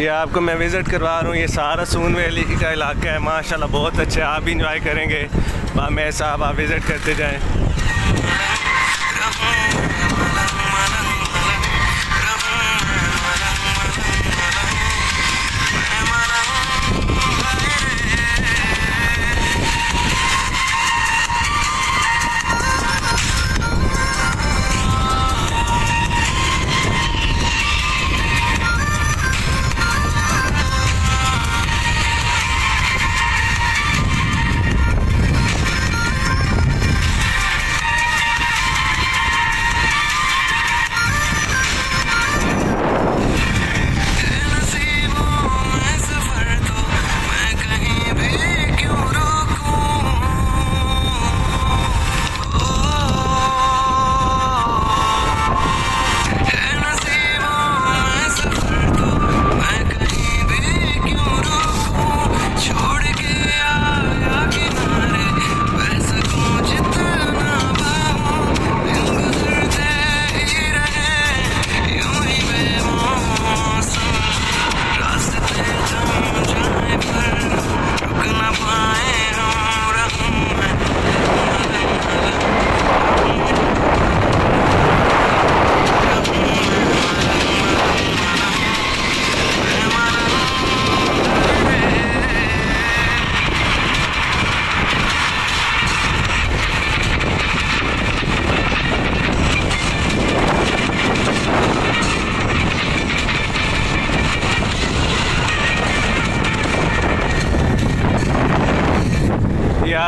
ये आपको मैं विज़िट करवा रहा हूँ, ये सारा सून वैली का इलाका है, माशाल्लाह बहुत अच्छा आप इंजॉय करेंगे। मैं साहब, आप विज़िट करते जाएँ।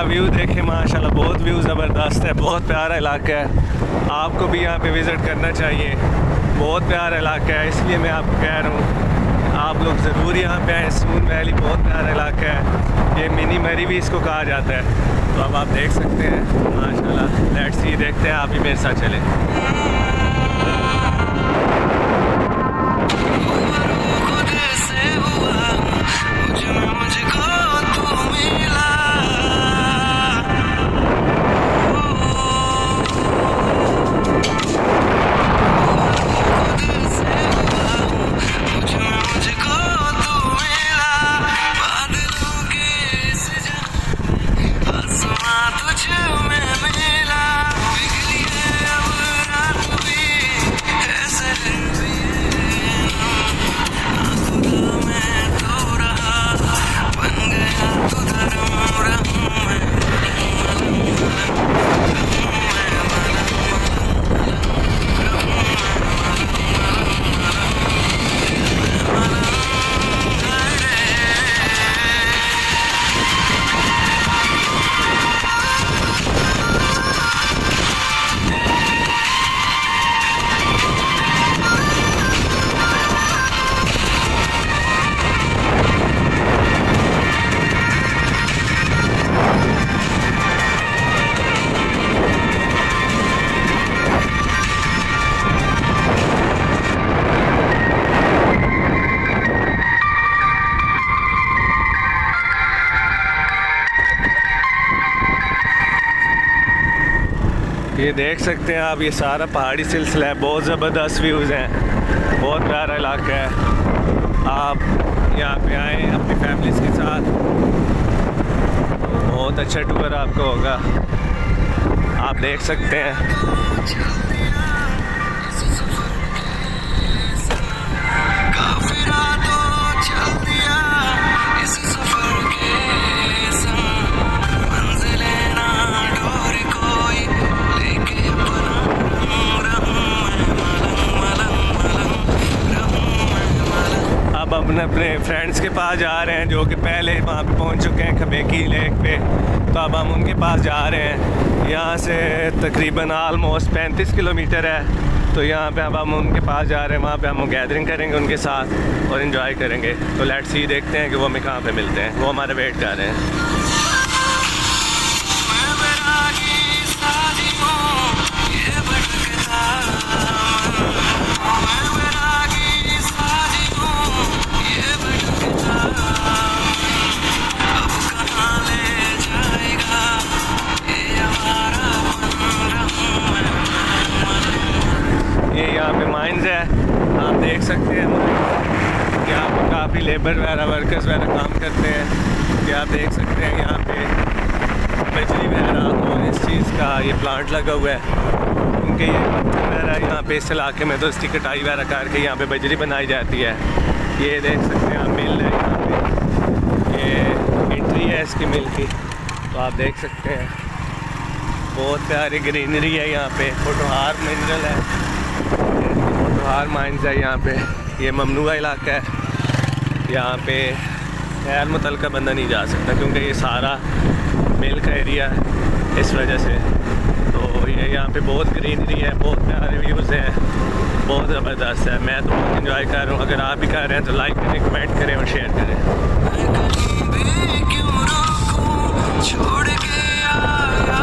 व्यू देखें, माशाल्लाह, बहुत व्यू ज़बरदस्त है, बहुत प्यारा इलाका है। आपको भी यहाँ पे विज़िट करना चाहिए। बहुत प्यारा इलाका है, इसलिए मैं आपको कह रहा हूँ, आप लोग ज़रूर यहाँ पे आए। सून वैली बहुत प्यारा इलाका है। ये मिनी मरी भी इसको कहा जाता है। तो अब आप देख सकते हैं, माशाल्लाह लेट्स सी देखते हैं, आप ही मेरे साथ चलें। ये देख सकते हैं आप, ये सारा पहाड़ी सिलसिला है, बहुत ज़बरदस्त व्यूज़ हैं। बहुत प्यारा इलाका है। आप यहाँ पे आएँ अपनी फैमिलीज़ के साथ। बहुत अच्छा टूर आपको होगा। आप देख सकते हैं। अपने अपने फ्रेंड्स के पास जा रहे हैं, जो कि पहले वहाँ पे पहुँच चुके हैं खबेकी लेक पे। तो अब हम उनके पास जा रहे हैं। यहाँ से तकरीबन आलमोस्ट पैंतीस किलोमीटर है। तो यहाँ पे अब हम उनके पास जा रहे हैं। वहाँ पे हम गैदरिंग करेंगे उनके साथ और इन्जॉय करेंगे। तो लेट्स ही देखते हैं कि वो हमें कहाँ पर मिलते हैं। वो हमारे वेट कर रहे हैं। सकते हैं यहाँ पर काफ़ी लेबर वगैरह वर्कर्स वगैरह काम करते हैं? कि आप देख सकते हैं यहाँ पे बिजली वगैरह और इस चीज़ का ये प्लांट लगा हुआ है। उनके ये पत्थर वगैरह यहाँ पे इस इलाके में तो इसकी कटाई वगैरह करके यहाँ पे बिजली बनाई जाती है। ये देख सकते हैं आप मिल है यहाँ पे। ये एंट्री है इसकी मिल की। तो आप देख सकते हैं। बहुत प्यारी ग्रीनरी है यहाँ पे। फोटोहार मिनरल है। फोटोहार माइंस है, यहाँ पे। ये ममनुआ इलाका है। यहाँ पे गैर मुतल बंदा नहीं जा सकता, क्योंकि ये सारा मिल का एरिया है इस वजह से। तो ये यहाँ पे बहुत ग्रीनरी है, बहुत प्यारे व्यूज़ हैं, बहुत ज़बरदस्त है। मैं तो बहुत इन्जॉय कर रहा हूँ। अगर आप भी कर रहे हैं तो लाइक करें कमेंट करें और शेयर करें। के